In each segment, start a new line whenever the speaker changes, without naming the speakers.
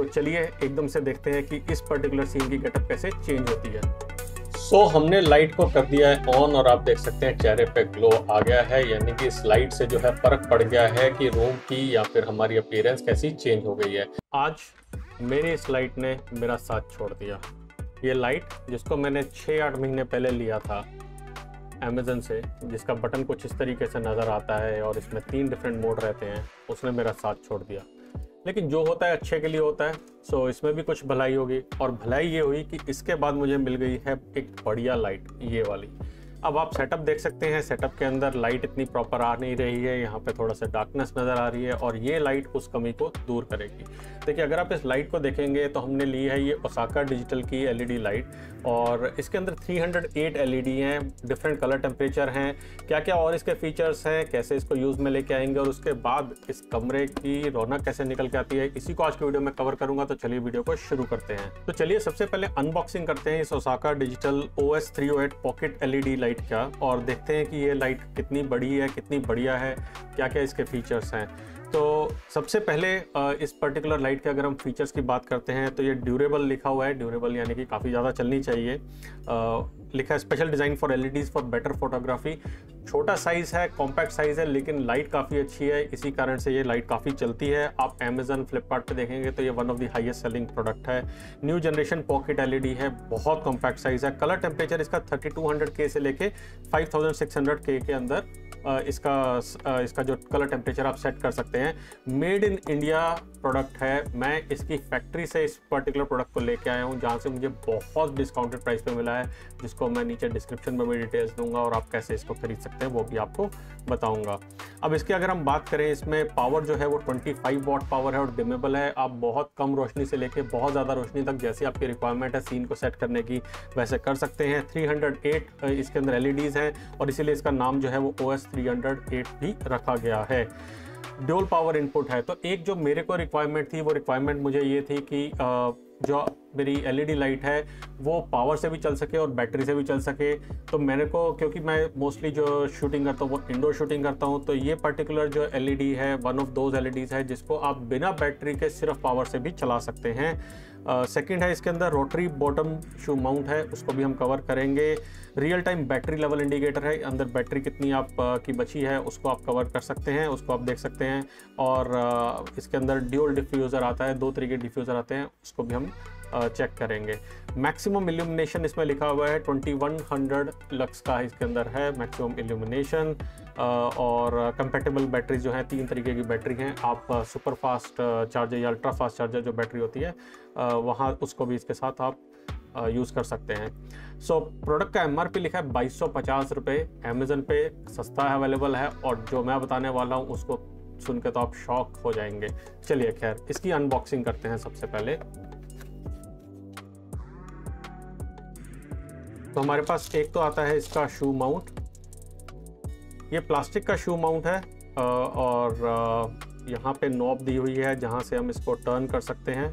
तो चलिए एकदम से देखते हैं कि इस पर्टिकुलर सीन की गेटअप कैसे चेंज होती है।
सो so, हमने लाइट को कर दिया है ऑन और आप देख सकते हैं चेहरे पे ग्लो आ गया है यानी कि इस लाइट से जो है फ़र्क पड़ गया है कि रूम की या फिर हमारी अपीयरेंस कैसी चेंज हो गई है।
आज मेरी इस लाइट ने मेरा साथ छोड़ दिया। ये लाइट जिसको मैंने छः आठ महीने पहले लिया था अमेज़न से जिसका बटन कुछ इस तरीके से नज़र आता है और इसमें तीन डिफरेंट मोड रहते हैं उसने मेरा साथ छोड़ दिया। लेकिन जो होता है अच्छे के लिए होता है सो इसमें भी कुछ भलाई होगी। और भलाई ये हुई कि इसके बाद मुझे मिल गई है एक बढ़िया लाइट ये वाली। अब आप सेटअप देख सकते हैं। सेटअप के अंदर लाइट इतनी प्रॉपर आ नहीं रही है। यहाँ पे थोड़ा सा डार्कनेस नज़र आ रही है और ये लाइट उस कमी को दूर करेगी। देखिए, अगर आप इस लाइट को देखेंगे तो हमने ली है ये ओसाका डिजिटल की एलईडी लाइट और इसके अंदर 308 एलईडी हैं डिफरेंट कलर टेम्परेचर हैं। क्या क्या और इसके फीचर्स हैं, कैसे इसको यूज़ में लेके आएँगे और उसके बाद इस कमरे की रौनक कैसे निकल के आती है, इसी को आज की वीडियो में कवर करूँगा। तो चलिए वीडियो को शुरू करते हैं। तो चलिए, सबसे पहले अनबॉक्सिंग करते हैं इस Osaka digital O S pocket L light का और देखते हैं कि ये लाइट कितनी बड़ी है, कितनी बढ़िया है क्या क्या इसके फीचर्स हैं। तो सबसे पहले इस पर्टिकुलर लाइट के अगर हम फीचर्स की बात करते हैं तो ये ड्यूरेबल लिखा हुआ है। ड्यूरेबल यानी कि काफ़ी ज़्यादा चलनी चाहिए। लिखा है special design for L for better photography छोटा साइज़ है कॉम्पैक्ट साइज़ है, लेकिन लाइट काफ़ी अच्छी है। इसी कारण से ये लाइट काफ़ी चलती है। आप अमेजन फ्लिपकार्ट पे देखेंगे तो ये one of the highest selling product है। न्यू जनरेशन पॉकेट एलईडी है, बहुत कॉम्पैक्ट साइज़ है। कलर टेम्परेचर इसका 3200 के से लेके 5600 के के अंदर इसका इसका जो कलर टेम्परेचर आप सेट कर सकते हैं। मेड इन इंडिया प्रोडक्ट है। मैं इसकी फैक्ट्री से इस पर्टिकुलर प्रोडक्ट को लेके आया हूँ, जहाँ से मुझे बहुत डिस्काउंटेड प्राइस पे मिला है, जिसको मैं नीचे डिस्क्रिप्शन में भी डिटेल्स दूँगा और आप कैसे इसको खरीद सकते हैं, वो भी आपको बताऊँगा। अब इसकी अगर हम बात करें, इसमें पावर जो है वो 25 वॉट पावर है और डिमेबल है। आप बहुत कम रोशनी से लेके बहुत ज़्यादा रोशनी तक जैसी आपकी रिक्वायरमेंट है सीन को सेट करने की वैसे कर सकते हैं। 308 इसके अंदर एलईडीज़ हैं और इसीलिए इसका नाम जो है वो ओ एस भी रखा गया है। ड्यूल पावर इनपुट है। तो एक जो मेरे को रिक्वायरमेंट थी, वो रिक्वायरमेंट मुझे ये थी कि जो मेरी एलईडी लाइट है, वो पावर से भी चल सके और बैटरी से भी चल सके। तो मेरे को, क्योंकि मैं मोस्टली जो शूटिंग करता हूँ, वो इंडोर शूटिंग करता हूँ तो ये पर्टिकुलर जो एलईडी है वन ऑफ़ दोज एलईडीज़ है, जिसको आप बिना बैटरी के सिर्फ़ पावर से भी चला सकते हैं। सेकंड है इसके अंदर रोटरी बॉटम शू माउंट है उसको भी हम कवर करेंगे। Real time battery level indicator है अंदर बैटरी कितनी आप uh, की बची है उसको आप कवर कर सकते हैं उसको आप देख सकते हैं। और uh, इसके अंदर ड्यूल डिफ्यूज़र आता है दो तरीके डिफ्यूज़र आते हैं उसको भी हम चेक करेंगे। मैक्सिमम इल्यूमिनेशन इसमें लिखा हुआ है 2100 लक्स का इसके अंदर है मैक्सिमम इल्यूमिनेशन। और कंपेटेबल बैटरी जो है तीन तरीके की बैटरी हैं। आप सुपर फास्ट चार्जर या अल्ट्रा फास्ट चार्जर जो बैटरी होती है वहाँ उसको भी इसके साथ आप यूज़ कर सकते हैं। सो so, प्रोडक्ट का एमआरपी लिखा है बाईस सौ पचास रुपये अमेज़न पे सस्ता अवेलेबल है और जो मैं बताने वाला हूँ उसको सुन के तो आप शॉक हो जाएँगे। चलिए खैर इसकी अनबॉक्सिंग करते हैं सबसे पहले। तो हमारे पास एक तो आता है इसका शू माउंट ये प्लास्टिक का शू माउंट है और यहाँ पे नॉब दी हुई है जहाँ से हम इसको टर्न कर सकते हैं।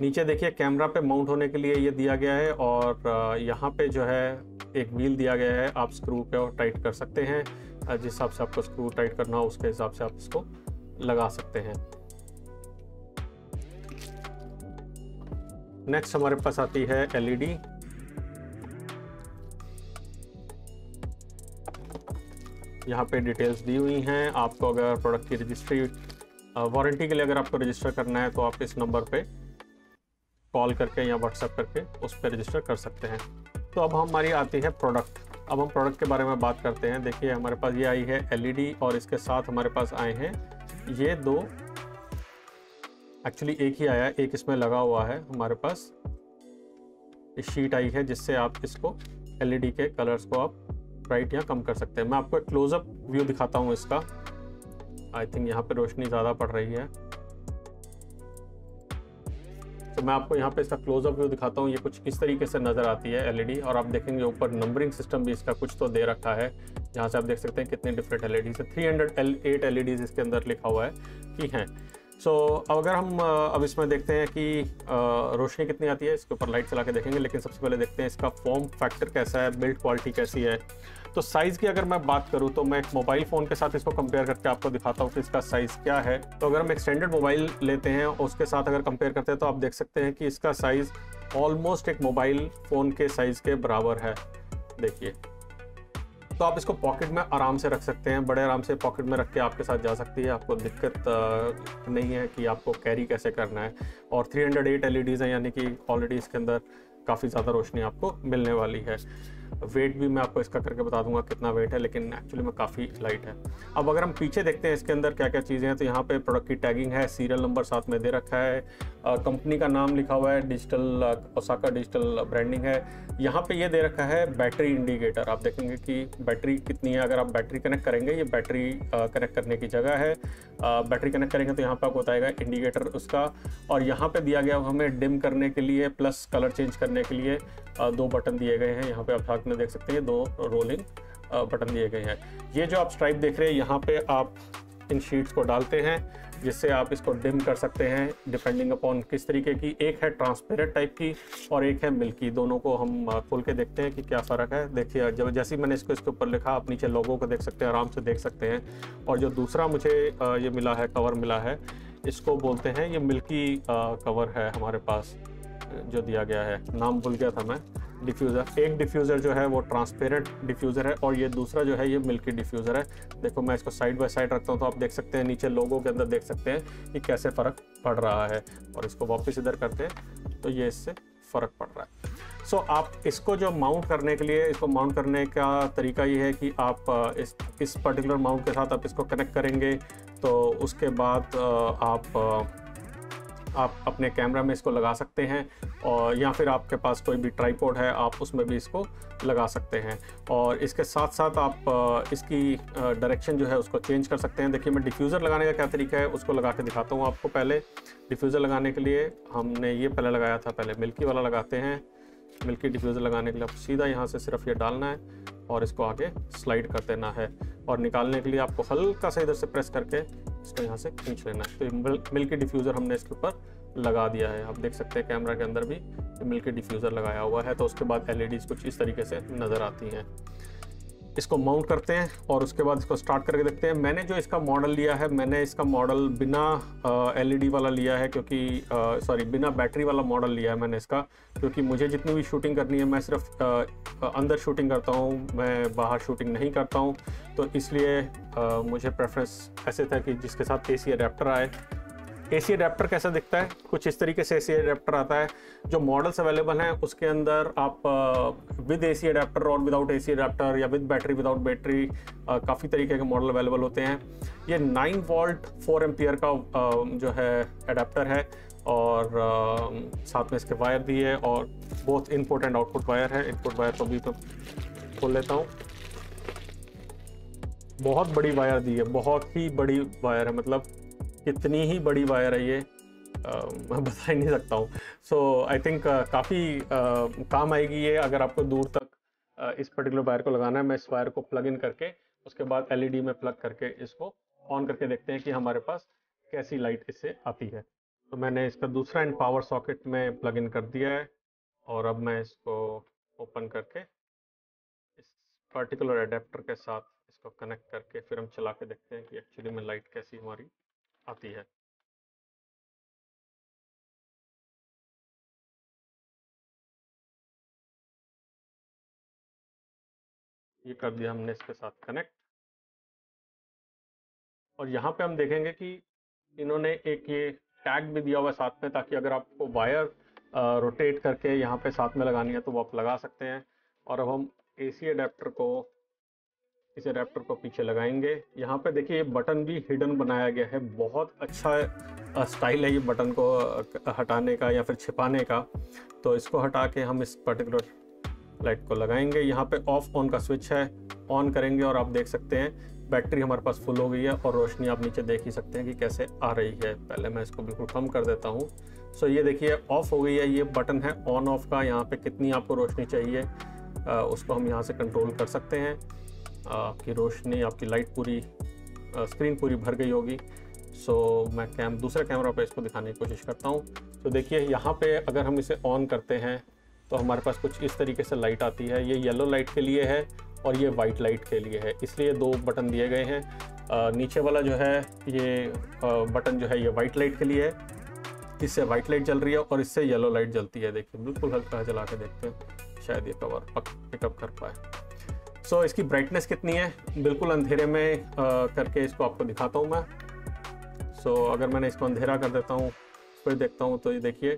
नीचे देखिए कैमरा पे माउंट होने के लिए ये दिया गया है और यहाँ पे जो है एक व्हील दिया गया है, आप स्क्रू पे टाइट कर सकते हैं। जिस हिसाब से आपको स्क्रू टाइट करना हो, उसके हिसाब से आप इसको लगा सकते हैं। नेक्स्ट हमारे पास आती है एलईडी यहाँ पे डिटेल्स दी हुई हैं। आपको अगर प्रोडक्ट की रजिस्ट्री वारंटी के लिए अगर आपको रजिस्टर करना है तो आप इस नंबर पे कॉल करके या व्हाट्सएप करके उस पर रजिस्टर कर सकते हैं। तो अब हमारी आती है प्रोडक्ट अब हम प्रोडक्ट के बारे में बात करते हैं। देखिए, हमारे पास ये आई है एलईडी और इसके साथ हमारे पास आए हैं ये दो एक्चुअली एक ही आया है एक इसमें लगा हुआ है हमारे पास। शीट आई है जिससे आप इसको एलईडी के कलर्स को आप ब्राइट या कम कर सकते हैं। मैं आपको एक क्लोजअप व्यू दिखाता हूँ इसका। आई थिंक यहाँ पे रोशनी ज़्यादा पड़ रही है। तो मैं आपको यहाँ पे इसका क्लोजअप व्यू दिखाता हूँ। ये कुछ किस तरीके से नज़र आती है एलईडी और आप देखेंगे ऊपर नंबरिंग सिस्टम भी इसका कुछ तो दे रखा है। जहाँ से आप देख सकते हैं कितने डिफरेंट एल है। Three hundred L eight L इसके अंदर लिखा हुआ है कि हैं। सो so, अगर हम अब इसमें देखते हैं कि रोशनी कितनी आती है इसके ऊपर लाइट चला के देखेंगे लेकिन सबसे पहले देखते हैं इसका फॉर्म फैक्टर कैसा है बिल्ड क्वालिटी कैसी है। तो साइज़ की अगर मैं बात करूँ तो मैं एक मोबाइल फ़ोन के साथ इसको कंपेयर करके आपको दिखाता हूँ कि इसका साइज़ क्या है। तो अगर हम एक्सटेंडेड मोबाइल लेते हैं उसके साथ अगर कंपेयर करते हैं तो आप देख सकते हैं कि इसका साइज़ ऑलमोस्ट एक मोबाइल फ़ोन के साइज़ के बराबर है। देखिए। तो आप इसको पॉकेट में आराम से रख सकते हैं। बड़े आराम से पॉकेट में रख के आपके साथ जा सकती है। आपको दिक्कत नहीं है कि आपको कैरी कैसे करना है। और 308 एलईडीज़ हैं, यानी कि ऑलरेडी इसके अंदर काफ़ी ज़्यादा रोशनी आपको मिलने वाली है। वेट भी मैं आपको इसका करके बता दूँगा कितना वेट है, लेकिन एक्चुअली में काफ़ी लाइट है। अब अगर हम पीछे देखते हैं इसके अंदर क्या क्या चीज़ें हैं तो यहाँ पे प्रोडक्ट की टैगिंग है सीरियल नंबर साथ में दे रखा है कंपनी का नाम लिखा हुआ है डिजिटल ओसाका डिजिटल ब्रांडिंग है। यहाँ पे ये दे रखा है बैटरी इंडिकेटर आप देखेंगे कि बैटरी कितनी है, अगर आप बैटरी कनेक्ट करेंगे, ये बैटरी कनेक्ट करने की जगह है। बैटरी कनेक्ट करेंगे तो यहाँ पर आपको बताएगा इंडिकेटर उसका। और यहाँ पर दिया गया हमें डिम करने के लिए प्लस कलर चेंज करने के लिए दो बटन दिए गए हैं। यहाँ पर आप साथ में देख सकते हैं, ये दो रोलिंग बटन दिए गए हैं। ये जो आप स्ट्राइप देख रहे हैं, यहाँ पे आप इन शीट्स को डालते हैं, जिससे आप इसको डिम कर सकते हैं डिपेंडिंग अपॉन किस तरीके की। एक है ट्रांसपेरेंट टाइप की और एक है मिल्की दोनों को हम खोल के देखते हैं कि क्या फ़र्क है। देखिए, जब जैसे ही मैंने इसको, इसके ऊपर लिखा, आप नीचे लोगों को देख सकते हैं, आराम से देख सकते हैं। और जो दूसरा मुझे ये मिला है कवर मिला है, इसको बोलते हैं, ये मिल्की कवर है हमारे पास, जो दिया गया है। नाम भूल गया था मैं। डिफ्यूज़र एक डिफ्यूज़र जो है वो ट्रांसपेरेंट डिफ्यूज़र है और ये दूसरा जो है ये मिल्की डिफ्यूज़र है। देखो मैं इसको साइड बाय साइड रखता हूँ तो आप देख सकते हैं नीचे लोगों के अंदर देख सकते हैं कि कैसे फ़र्क पड़ रहा है। और इसको वापस इधर करते हैं तो ये इससे फ़र्क पड़ रहा है। सो so, आप इसको जो माउंट करने के लिए इसको माउंट करने का तरीका ये है कि आप इस इस पर्टिकुलर माउंट के साथ आप इसको कनेक्ट करेंगे तो उसके बाद आप आप अपने कैमरा में इसको लगा सकते हैं और या फिर आपके पास कोई भी ट्राईपोर्ड है, आप उसमें भी इसको लगा सकते हैं। और इसके साथ साथ आप इसकी डायरेक्शन जो है उसको चेंज कर सकते हैं। देखिए, मैं डिफ्यूज़र लगाने का क्या तरीका है, उसको लगा के दिखाता हूँ आपको पहले। डिफ्यूज़र लगाने के लिए हमने ये पहले लगाया था, पहले मिल्की वाला लगाते हैं। मिल्की डिफ्यूज़र लगाने के लिए आप सीधा यहाँ से सिर्फ़ ये डालना है और इसको आगे स्लाइड कर देना है। और निकालने के लिए आपको हल्का सा इधर से प्रेस करके इसको यहाँ से खींच लेना। है तो मिल्क डिफ्यूज़र हमने इसके ऊपर लगा दिया है। आप देख सकते हैं कैमरा के अंदर भी मिल्क डिफ्यूज़र लगाया हुआ है तो उसके बाद एल कुछ इस तरीके से नज़र आती हैं। इसको माउंट करते हैं और उसके बाद इसको स्टार्ट करके देखते हैं। मैंने जो इसका मॉडल लिया है मैंने इसका मॉडल बिना एलईडी वाला लिया है क्योंकि सॉरी बिना बैटरी वाला मॉडल लिया है मैंने इसका। क्योंकि मुझे जितनी भी शूटिंग करनी है मैं सिर्फ़ आ, अंदर शूटिंग करता हूँ मैं बाहर शूटिंग नहीं करता हूँ। तो इसलिए आ, मुझे प्रेफरेंस ऐसे था कि जिसके साथ ए सी आए। ए सी अडेप्टर कैसा दिखता है? कुछ इस तरीके से ए सी अडेप्टर आता है। जो मॉडल्स अवेलेबल हैं उसके अंदर आप विद ए सी अडेप्टर और विदाउट ए सी अडेप्टर या विद बैटरी विदाउट बैटरी काफ़ी तरीके के मॉडल अवेलेबल होते हैं। ये 9 वोल्ट 4 एम्पियर का uh, जो है अडेप्टर है और uh, साथ में इसके वायर भी है और बहुत इनपुट एंड आउटपुट वायर है। इनपुट वायर को भी तो खोल लेता हूँ। बहुत बड़ी वायर दी है बहुत ही बड़ी वायर है मतलब कितनी ही बड़ी वायर है ये। मैं बता ही नहीं सकता हूँ। सो आई थिंक काफ़ी काम आएगी ये अगर आपको दूर तक uh, इस पर्टिकुलर वायर को लगाना है। मैं इस वायर को प्लग इन करके उसके बाद एलईडी में प्लग करके इसको ऑन करके देखते हैं कि हमारे पास कैसी लाइट इससे आती है। तो मैंने इसका दूसरा एंड पावर सॉकेट में प्लग इन कर दिया है और अब मैं इसको ओपन करके इस पर्टिकुलर अडेप्टर के साथ इसको कनेक्ट करके फिर हम चला के देखते हैं कि एक्चुअली में लाइट कैसी हमारी आती है। ये कर दिया हमने इसके साथ कनेक्ट और यहाँ पे हम देखेंगे कि इन्होंने एक ये टैग भी दिया हुआ साथ में ताकि अगर आपको वायर रोटेट करके यहाँ पे साथ में लगानी है तो वो आप लगा सकते हैं। और अब हम एसी अडेप्टर को इस अडेप्टर को पीछे लगाएँगे। यहाँ पे देखिए, ये बटन भी हिडन बनाया गया है। बहुत अच्छा स्टाइल है ये बटन को हटाने का या फिर छिपाने का। तो इसको हटा के हम इस पर्टिकुलर लाइट को लगाएँगे। यहाँ पे ऑफ़ ऑन का स्विच है। ऑन करेंगे और आप देख सकते हैं बैटरी हमारे पास फुल हो गई है और रोशनी आप नीचे देख ही सकते हैं कि कैसे आ रही है। पहले मैं इसको बिल्कुल कम कर देता हूँ। सो ये देखिए ऑफ़ हो गई है। ये बटन है ऑन ऑफ़ का। यहाँ पे कितनी आपको रोशनी चाहिए उसको हम यहाँ से कंट्रोल कर सकते हैं। आपकी रोशनी आपकी लाइट पूरी स्क्रीन पूरी भर गई होगी। सो so, मैं कैम दूसरे कैमरा पे इसको दिखाने की कोशिश करता हूँ। तो देखिए यहाँ पे अगर हम इसे ऑन करते हैं तो हमारे पास कुछ इस तरीके से लाइट आती है। ये येलो लाइट के लिए है और ये वाइट लाइट के लिए है। इसलिए दो बटन दिए गए हैं। नीचे वाला जो है ये बटन जो है ये वाइट लाइट के लिए है। इससे वाइट लाइट जल रही है और इससे येलो लाइट जलती है। देखिए बिल्कुल हल्का जला के देखते हैं। शायद ये कवर पिकअप कर पाए। सो so, इसकी ब्राइटनेस कितनी है? बिल्कुल अंधेरे में आ, करके इसको आपको दिखाता हूँ मैं। सो so, अगर मैंने इसको अंधेरा कर देता हूँ फिर देखता हूँ तो ये देखिए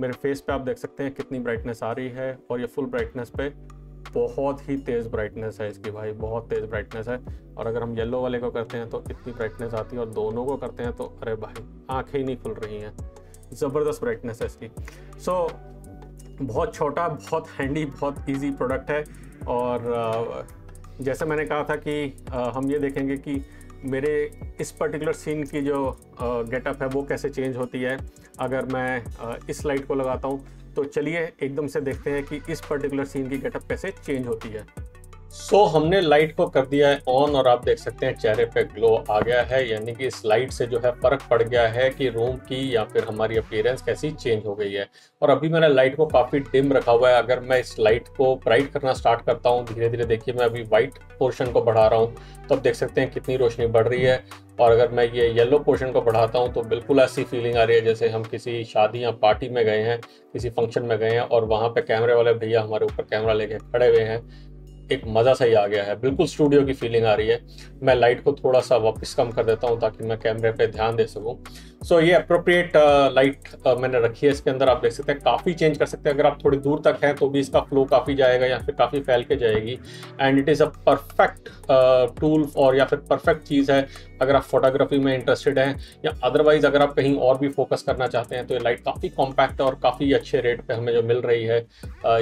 मेरे फेस पे आप देख सकते हैं कितनी ब्राइटनेस आ रही है और ये फुल ब्राइटनेस पे बहुत ही तेज़ ब्राइटनेस है इसकी भाई बहुत तेज़ ब्राइटनेस है। और अगर हम येलो वाले को करते हैं तो इतनी ब्राइटनेस आती है और दोनों को करते हैं तो अरे भाई आँखें ही नहीं खुल रही हैं। ज़बरदस्त ब्राइटनेस है इसकी। सो so, बहुत छोटा बहुत हैंडी बहुत इजी प्रोडक्ट है। और जैसे मैंने कहा था कि हम ये देखेंगे कि मेरे इस पर्टिकुलर सीन की जो गेटअप है वो कैसे चेंज होती है। अगर मैं इस लाइट को लगाता हूँ तो चलिए एकदम से देखते हैं कि इस पर्टिकुलर सीन की गेटअप कैसे चेंज होती है।
सो so, हमने लाइट को कर दिया है ऑन और आप देख सकते हैं चेहरे पे ग्लो आ गया है यानी कि इस लाइट से जो है फ़र्क पड़ गया है कि रूम की या फिर हमारी अपीयरेंस कैसी चेंज हो गई है। और अभी मैंने लाइट को काफ़ी डिम रखा हुआ है। अगर मैं इस लाइट को ब्राइट करना स्टार्ट करता हूँ धीरे धीरे देखिए मैं अभी व्हाइट पोर्शन को बढ़ा रहा हूँ तो आप देख सकते हैं कितनी रोशनी बढ़ रही है। और अगर मैं ये येलो पोर्शन को बढ़ाता हूँ तो बिल्कुल ऐसी फीलिंग आ रही है जैसे हम किसी शादी या पार्टी में गए हैं किसी फ़ंक्शन में गए हैं और वहाँ पे कैमरे वाले भैया हमारे ऊपर कैमरा लेके खड़े हुए हैं। एक मज़ा सही आ गया है। बिल्कुल स्टूडियो की फीलिंग आ रही है। मैं लाइट को थोड़ा सा वापस कम कर देता हूँ ताकि मैं कैमरे पे ध्यान दे सकूँ। सो so, ये अप्रोप्रिएट लाइट uh, uh, मैंने रखी है। इसके अंदर आप देख सकते हैं काफ़ी चेंज कर सकते हैं। अगर आप थोड़ी दूर तक हैं तो भी इसका फ्लो काफ़ी जाएगा या फिर काफ़ी फैल के जाएगी। And it is a perfect tool और या फिर परफेक्ट चीज़ है अगर आप फोटोग्राफी में इंटरेस्टेड हैं या अदरवाइज़ अगर आप कहीं और भी फोकस करना चाहते हैं तो ये लाइट काफ़ी कॉम्पैक्ट और काफ़ी अच्छे रेट पे हमें जो मिल रही है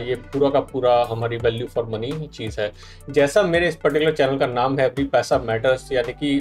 ये पूरा का पूरा हमारी वैल्यू फॉर मनी चीज़ है। जैसा मेरे इस पर्टिकुलर चैनल का नाम है भी पैसा मैटर्स यानी कि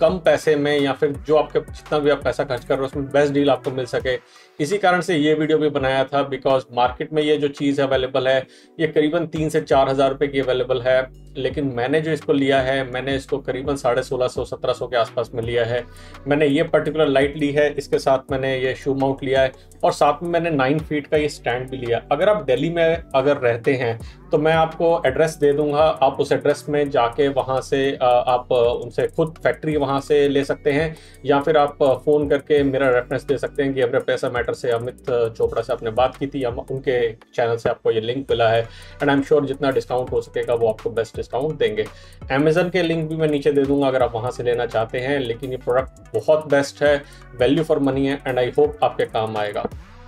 कम पैसे में या फिर जो आपके जितना भी आप पैसा खर्च कर रहे हो, उसमें बेस्ट डील आपको मिल सके। इसी कारण से ये वीडियो भी बनाया था बिकॉज़ मार्केट में ये जो चीज़ अवेलेबल है, ये करीबन तीन से चार हज़ार रुपये की अवेलेबल है। लेकिन मैंने जो इसको लिया है, मैंने इसको करीबन साढ़े सोलह सौ, सत्रह सौ के आसपास में लिया है। मैंने ये पर्टिकुलर लाइट ली है, इसके साथ मैंने ये शू माउंट लिया है, और साथ में मैंने नाइन फीट का ये स्टैंड भी लिया। अगर आप दिल्ली में अगर रहते हैं तो मैं आपको एड्रेस दे दूँगा। आप उस एड्रेस में जाके वहाँ से आप उनसे खुद फैक्ट्री वहाँ से ले सकते हैं, या फिर आप फ़ोन करके मेरा रेफरेंस दे सकते हैं कि अपने पैसा मैटर से अमित चोपड़ा से आपने बात की थी। या उनके चैनल से आपको ये लिंक मिला है। एंड आई एम श्योर जितना डिस्काउंट हो सकेगा, वो आपको बेस्ट डिस्काउंट देंगे। अमेजन के लिंक भी मैं नीचे दे दूँगा अगर आप वहाँ से लेना चाहते हैं। लेकिन ये प्रोडक्ट बहुत बेस्ट है वैल्यू फॉर मनी है एंड आई होप आपके काम आएगा।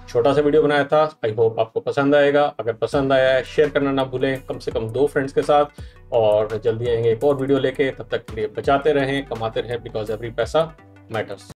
छोटा सा वीडियो बनाया था आई होप आपको पसंद आएगा। अगर पसंद आया है शेयर करना ना भूलें, कम से कम दो फ्रेंड्स के साथ। और जल्दी आएँगे एक और वीडियो लेके। तब तक के लिए बचाते रहें, कमाते रहें बिकॉज़ एवरी पैसा मैटर्स